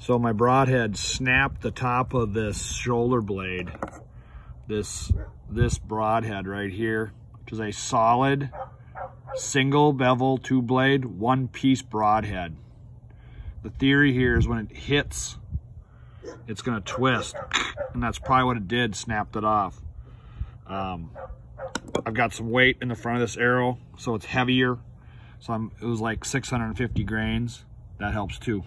So my broadhead snapped the top of this shoulder blade, this, this broadhead right here, which is a solid single bevel two blade, one piece broadhead. The theory here is when it hits, it's gonna twist, and that's probably what it did, snapped it off. Um, I've got some weight in the front of this arrow, so it's heavier. So I'm, it was like 650 grains. That helps too.